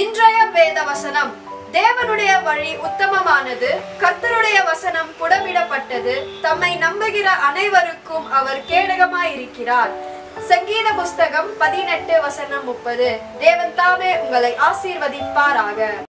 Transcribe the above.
இன்றைய வேத வசனம் தேவனுடைய வழி உத்தமமானது கர்த்தருடைய வசனம் புடமிடப்பட்டது தம்மை நம்புகிற அனைவருக்கும் அவர் கேடகமாயிருக்கிறார். சங்கீத புஸ்தகம் பதினெட்டு வசனம் முப்பது. தேவன் தாமே உங்களை ஆசீர்வதிப்பாராக.